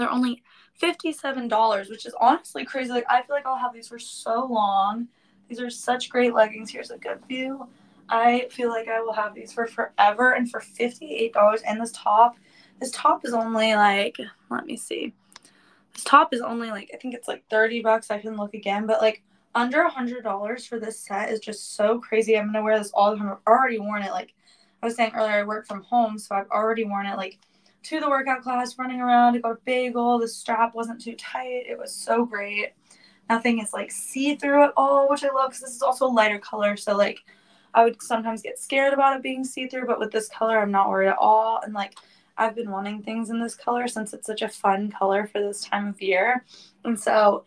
They're only $57, which is honestly crazy. Like I feel like I'll have these for so long. These are such great leggings. Here's a good view. I feel like I will have these for forever and for $58 and this top this top is only like let me see this top is only like I think it's like 30 bucks I can look again but like under a hundred dollars for this set is just so crazy I'm gonna wear this all the time I've already worn it like I was saying earlier I work from home so I've already worn it like to the workout class running around to go to bagel the strap wasn't too tight it was so great nothing is like see through at all which I love because this is also a lighter color so like I would sometimes get scared about it being see through, but with this color, I'm not worried at all. And like, I've been wanting things in this color since it's such a fun color for this time of year. And so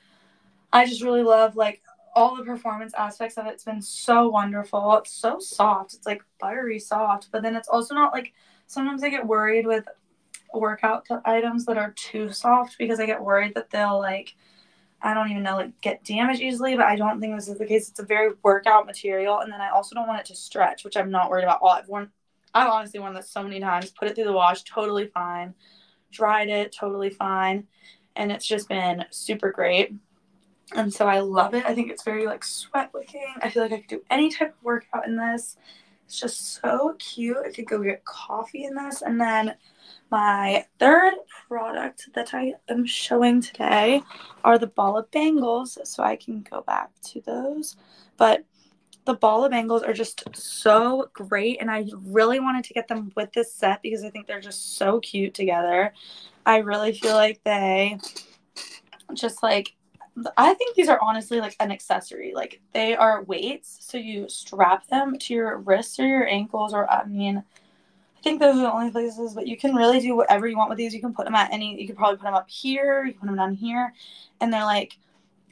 I just really love like all the performance aspects of it. It's been so wonderful. It's so soft. It's like buttery soft, but then it's also not like sometimes I get worried with workout items that are too soft because I get worried that they'll like I don't even know, like get damaged easily, but I don't think this is the case. It's a very workout material. And then I also don't want it to stretch, which I'm not worried about. All I've worn, I've honestly worn this so many times, put it through the wash, totally fine, dried it, totally fine. And it's just been super great. And so I love it. I think it's very like sweat wicking. I feel like I could do any type of workout in this. It's just so cute. I could go get coffee in this. And then my third product that I am showing today are the Bala bangles. So I can go back to those. But the Bala bangles are just so great. And I really wanted to get them with this set because I think they're just so cute together. I really feel like they just like I think these are honestly like an accessory. Like they are weights, so you strap them to your wrists or your ankles, or I mean, I think those are the only places, but you can really do whatever you want with these. You can put them at any, you could probably put them up here, you can put them down here, and they're like,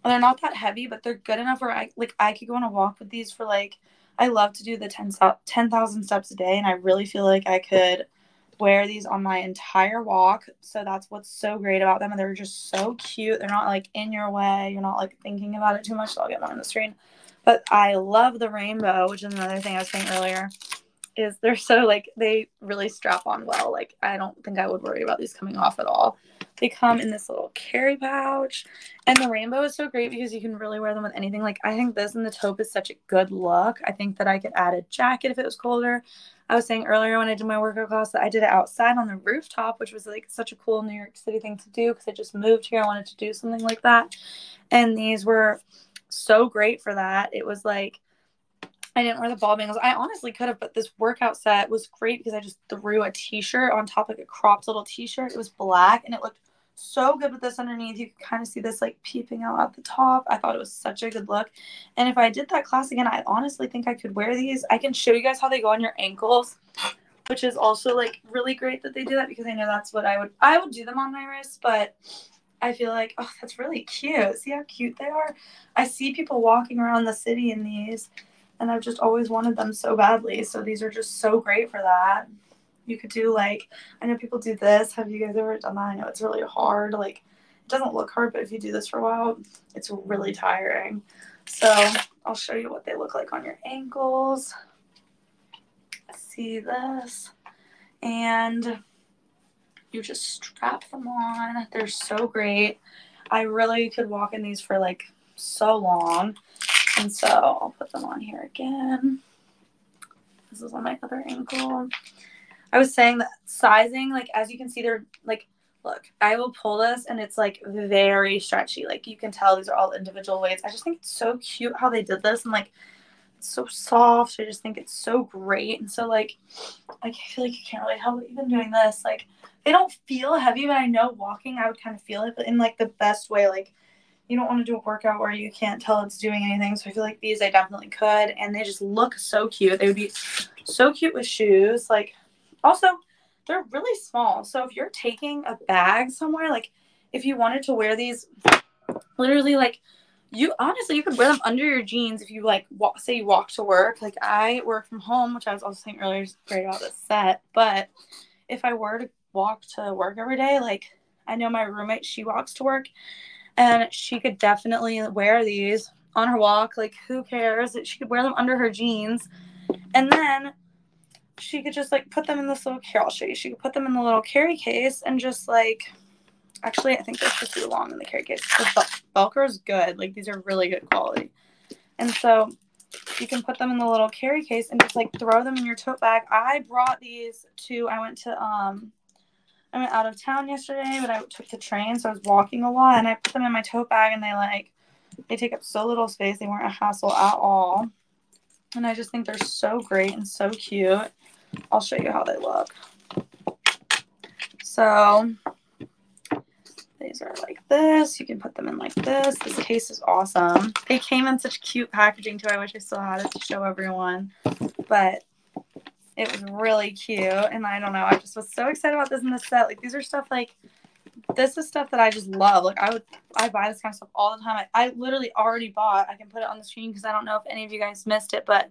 they're not that heavy, but they're good enough where I, like, I could go on a walk with these for like, I love to do the 10,000 10, steps a day, and I really feel like I could wear these on my entire walk. So that's what's so great about them. And they're just so cute. They're not like in your way. You're not like thinking about it too much. So I'll get one on the screen. But I love the rainbow, which is another thing I was saying earlier is they're so like they really strap on well. Like I don't think I would worry about these coming off at all. They come in this little carry pouch, and the rainbow is so great because you can really wear them with anything. Like I think this and the taupe is such a good look. I think that I could add a jacket if it was colder. I was saying earlier when I did my workout class that I did it outside on the rooftop, which was like such a cool New York City thing to do because I just moved here. I wanted to do something like that, and these were so great for that. It was like I didn't wear the Bala bangles. I honestly could have, but this workout set was great because I just threw a t-shirt on top, like a cropped little t-shirt. It was black and it looked so good with this underneath. You can kind of see this like peeping out at the top. I thought it was such a good look. And if I did that class again, I honestly think I could wear these. I can show you guys how they go on your ankles, which is also like really great that they do that because I know that's what I would I would do them on my wrist, but I feel like, oh, that's really cute. See how cute they are? I see people walking around the city in these and I've just always wanted them so badly. So these are just so great for that. You could do like I know people do this. Have you guys ever done that? I know it's really hard. Like it doesn't look hard, but if you do this for a while, it's really tiring. So I'll show you what they look like on your ankles. See this. And you just strap them on. They're so great. I really could walk in these for like so long. And so I'll put them on here again. This is on my other ankle. I was saying that sizing, like as you can see, they're like, look, I will pull this and it's like very stretchy. Like you can tell these are all individual weights. I just think it's so cute how they did this and like it's so soft. I just think it's so great. And so like I feel like you can't really help even doing this. Like they don't feel heavy, but I know walking I would kind of feel it, but in like the best way, like you don't want to do a workout where you can't tell it's doing anything. So I feel like these I definitely could. And they just look so cute. They would be so cute with shoes. Like, also, they're really small. So if you're taking a bag somewhere, like if you wanted to wear these, literally, like, you honestly you could wear them under your jeans if you like walk, say you walk to work like i work from home which i was also saying earlier is great about this set but if i were to walk to work every day like i know my roommate she walks to work and she could definitely wear these on her walk. Like, who cares? She could wear them under her jeans, and then she could just like put them in this little. Here, I'll show you. She could put them in the little carry case and just like Actually, I think they're just too long in the carry case. The Velcro is good. Like these are really good quality. And so you can put them in the little carry case and just like throw them in your tote bag. I brought these to I went to um I went out of town yesterday, but I took the train, so I was walking a lot and I put them in my tote bag and they like they take up so little space. They weren't a hassle at all. And I just think they're so great and so cute. I'll show you how they look. So these are like this. You can put them in like this. This case is awesome. They came in such cute packaging too. I wish I still had it to show everyone. But it was really cute. And I don't know. I just was so excited about this in the set. Like these are stuff like this is stuff that I just love. Like I would I buy this kind of stuff all the time. I, I literally already bought. I can put it on the screen because I don't know if any of you guys missed it, but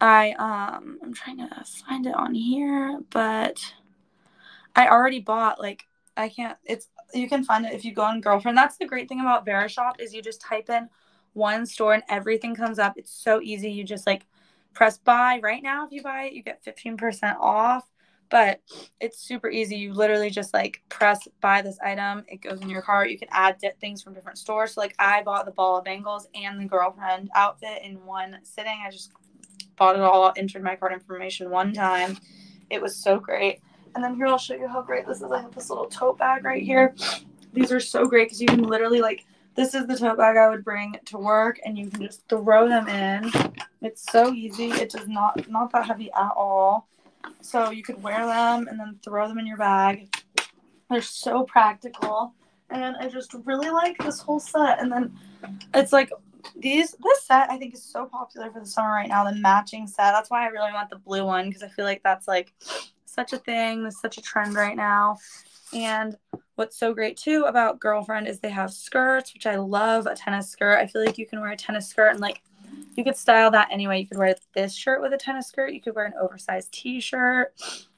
I um I'm trying to find it on here, but I already bought like I can't it's you can find it if you go on girlfriend. That's the great thing about Verishop is you just type in one store and everything comes up. It's so easy. You just like press buy right now if you buy it, you get 15% off. But it's super easy. You literally just like press buy this item. It goes in your cart. You can add things from different stores. So like I bought the Bala bangles and the girlfriend outfit in one sitting. I just bought it all, entered my card information one time. It was so great. And then here I'll show you how great this is. I have this little tote bag right here. These are so great because you can literally like this is the tote bag I would bring to work and you can just throw them in. It's so easy. It does not not that heavy at all. So you could wear them and then throw them in your bag. They're so practical. And I just really like this whole set. And then it's like these this set I think is so popular for the summer right now, the matching set. That's why I really want the blue one because I feel like that's like such a thing. There's such a trend right now. And what's so great too about Girlfriend is they have skirts, which I love a tennis skirt. I feel like you can wear a tennis skirt and like you could style that anyway. You could wear this shirt with a tennis skirt. You could wear an oversized t-shirt.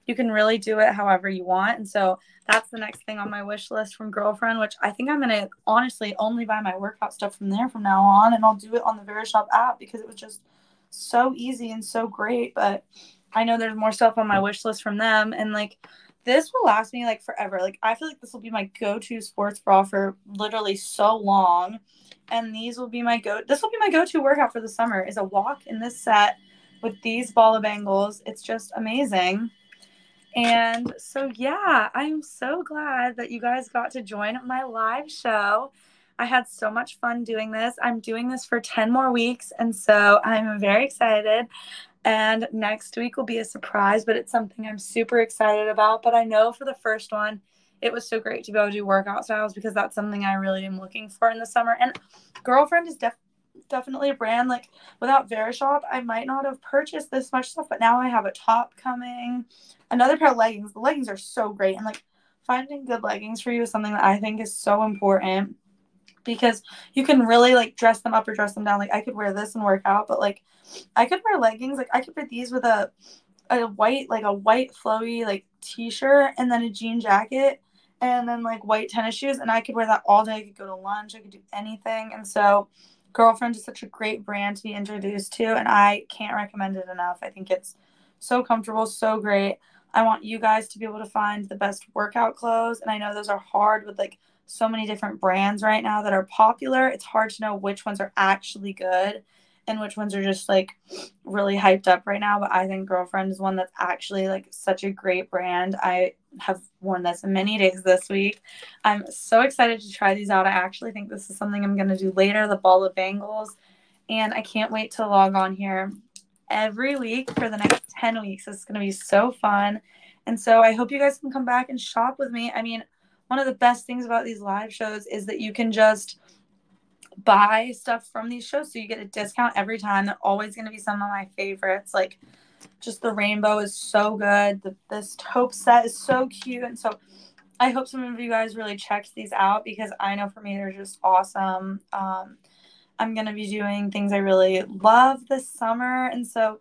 You can really do it however you want. And so that's the next thing on my wish list from Girlfriend, which I think I'm gonna honestly only buy my workout stuff from there from now on, and I'll do it on the Verishop app because it was just so easy and so great. But I know there's more stuff on my wish list from them, and like this will last me like forever. Like I feel like this will be my go-to sports bra for literally so long. And these will be my go this will be my go-to workout for the summer is a walk in this set with these Bala bangles. It's just amazing. And so yeah, I'm so glad that you guys got to join my live show. I had so much fun doing this. I'm doing this for 10 more weeks and so I'm very excited. And next week will be a surprise, but it's something I'm super excited about. But I know for the first one, it was so great to be able to do workout styles because that's something I really am looking for in the summer. And Girlfriend is def- definitely a brand like without Verishop, I might not have purchased this much stuff, but now I have a top coming, another pair of leggings. The leggings are so great, and like finding good leggings for you is something that I think is so important because you can really like dress them up or dress them down. Like I could wear this and work out, but like I could wear leggings. Like I could wear these with a a white like a white flowy like t-shirt and then a jean jacket and then like white tennis shoes and I could wear that all day. I could go to lunch. I could do anything. And so Girlfriend is such a great brand to be introduced to and I can't recommend it enough. I think it's so comfortable, so great. I want you guys to be able to find the best workout clothes and I know those are hard with like so many different brands right now that are popular. It's hard to know which ones are actually good and which ones are just like really hyped up right now. But I think Girlfriend is one that's actually like such a great brand. I have worn this many days this week. I'm so excited to try these out. I actually think this is something I'm going to do later the Bala bangles. And I can't wait to log on here every week for the next 10 weeks. It's going to be so fun. And so I hope you guys can come back and shop with me. I mean, one of the best things about these live shows is that you can just buy stuff from these shows so you get a discount every time they're always going to be some of my favorites like just the rainbow is so good. The, this taupe set is so cute. And so i hope some of you guys really checked these out because i know for me they're just awesome. Um, i'm going to be doing things i really love this summer. And so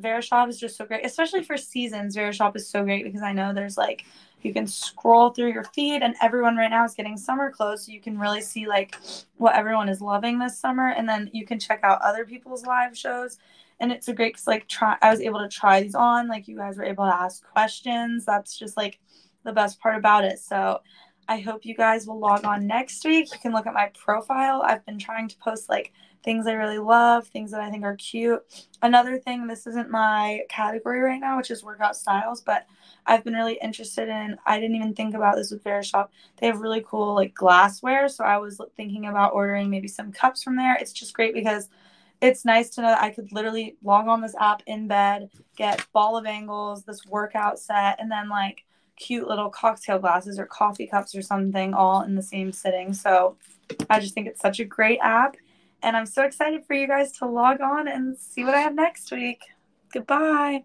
Verishop is just so great especially for seasons. Verishop is so great because i know there's like you can scroll through your feed and everyone right now is getting summer clothes. So you can really see like what everyone is loving this summer. And then you can check out other people's live shows and it's a great cause like try i was able to try these on like you guys were able to ask questions that's just like the best part about it so I hope you guys will log on next week. You can look at my profile. I've been trying to post like things I really love, things that I think are cute. Another thing, this isn't my category right now, which is workout styles, but I've been really interested in. I didn't even think about this with Verishop. They have really cool like glassware, so I was thinking about ordering maybe some cups from there. It's just great because it's nice to know that I could literally log on this app in bed, get Bala bangles, this workout set, and then like cute little cocktail glasses or coffee cups or something all in the same sitting. So I just think it's such a great app. And I'm so excited for you guys to log on and see what I have next week. Goodbye.